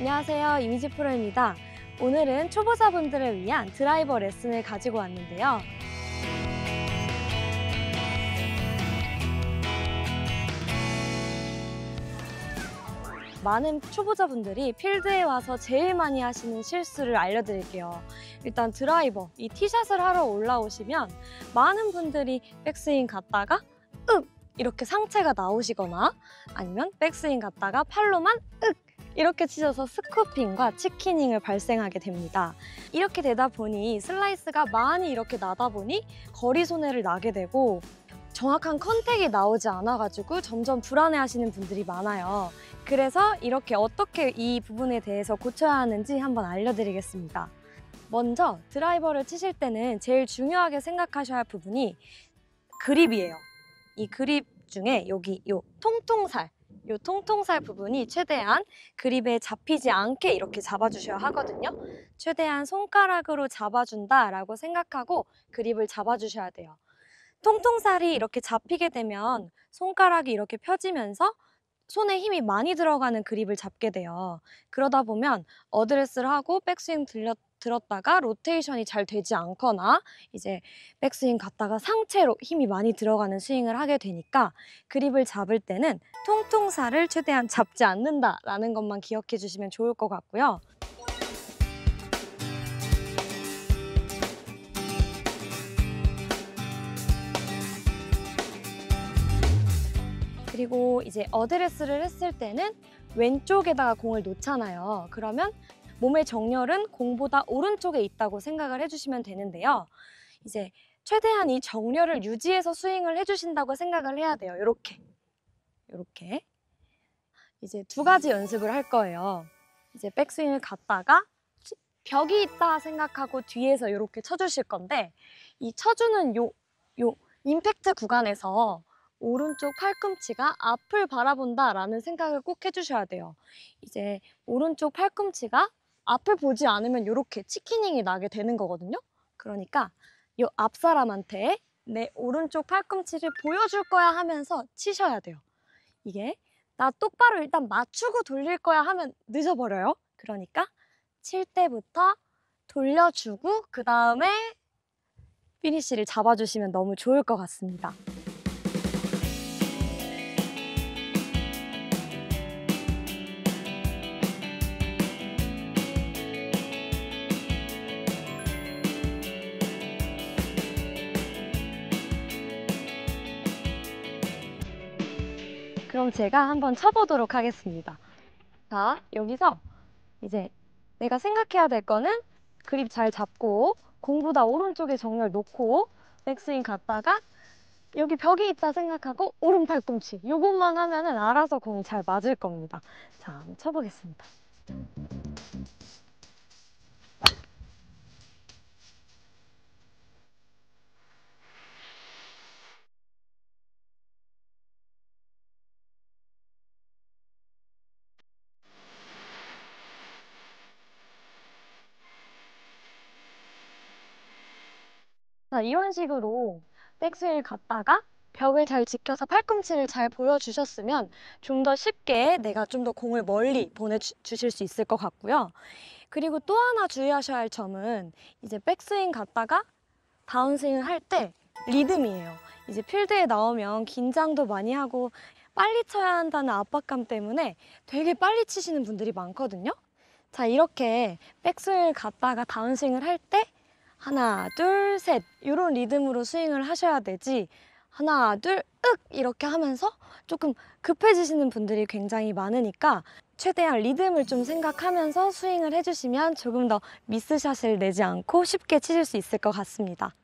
안녕하세요. 이미지 프로입니다. 오늘은 초보자분들을 위한 드라이버 레슨을 가지고 왔는데요. 많은 초보자분들이 필드에 와서 제일 많이 하시는 실수를 알려드릴게요. 일단 드라이버, 이 티샷을 하러 올라오시면 많은 분들이 백스윙 갔다가 윽! 이렇게 상체가 나오시거나 아니면 백스윙 갔다가 팔로만 윽! 이렇게 치셔서 scooping과 chicken wing을 발생하게 됩니다. 이렇게 되다 보니 슬라이스가 많이 이렇게 나다 보니 거리 손해를 나게 되고 정확한 contact이 나오지 않아가지고 점점 불안해하시는 분들이 많아요. 그래서 이렇게 어떻게 이 부분에 대해서 고쳐야 하는지 한번 알려드리겠습니다. 먼저 드라이버를 치실 때는 제일 중요하게 생각하셔야 할 부분이 그립이에요. 이 그립 중에 여기 요 통통살, 요 통통살 부분이 최대한 그립에 잡히지 않게 이렇게 잡아주셔야 하거든요. 최대한 손가락으로 잡아준다 라고 생각하고 그립을 잡아주셔야 돼요. 통통살이 이렇게 잡히게 되면 손가락이 이렇게 펴지면서 손에 힘이 많이 들어가는 그립을 잡게 돼요. 그러다 보면 어드레스를 하고 백스윙 들렸, 들었다가 로테이션이 잘 되지 않거나 이제 백스윙 갔다가 상체로 힘이 많이 들어가는 스윙을 하게 되니까 그립을 잡을 때는 통통살을 최대한 잡지 않는다라는 것만 기억해 주시면 좋을 것 같고요. 그리고 이제 어드레스를 했을 때는 왼쪽에다가 공을 놓잖아요. 그러면 몸의 정렬은 공보다 오른쪽에 있다고 생각을 해주시면 되는데요. 이제 최대한 이 정렬을 유지해서 스윙을 해주신다고 생각을 해야 돼요. 이렇게, 이렇게. 이제 두 가지 연습을 할 거예요. 이제 백스윙을 갔다가 벽이 있다 생각하고 뒤에서 이렇게 쳐주실 건데 이 쳐주는 요, 요 임팩트 구간에서 오른쪽 팔꿈치가 앞을 바라본다 라는 생각을 꼭 해주셔야 돼요. 이제 오른쪽 팔꿈치가 앞을 보지 않으면 이렇게 치키닝이 나게 되는 거거든요. 그러니까 이 앞 사람한테 내 오른쪽 팔꿈치를 보여줄 거야 하면서 치셔야 돼요. 이게 나 똑바로 일단 맞추고 돌릴 거야 하면 늦어버려요. 그러니까 칠 때부터 돌려주고 그 다음에 피니쉬를 잡아주시면 너무 좋을 것 같습니다. 그럼 제가 한번 쳐보도록 하겠습니다. 자, 여기서 이제 내가 생각해야 될 거는 그립 잘 잡고 공보다 오른쪽에 정렬 놓고 백스윙 갔다가 여기 벽이 있다 생각하고 오른 팔꿈치 요것만 하면 은 알아서 공 잘 맞을 겁니다. 자, 한번 쳐보겠습니다. 자, 이런 식으로 백스윙을 갔다가 벽을 잘 지켜서 팔꿈치를 잘 보여주셨으면 좀 더 쉽게 내가 좀 더 공을 멀리 보내주실 수 있을 것 같고요. 그리고 또 하나 주의하셔야 할 점은 이제 백스윙 갔다가 다운스윙을 할 때 리듬이에요. 이제 필드에 나오면 긴장도 많이 하고 빨리 쳐야 한다는 압박감 때문에 되게 빨리 치시는 분들이 많거든요. 자, 이렇게 백스윙을 갔다가 다운스윙을 할때 하나, 둘, 셋. 이런 리듬으로 스윙을 하셔야 되지. 하나, 둘, 윽! 이렇게 하면서 조금 급해지시는 분들이 굉장히 많으니까 최대한 리듬을 좀 생각하면서 스윙을 해주시면 조금 더 미스샷을 내지 않고 쉽게 치실 수 있을 것 같습니다.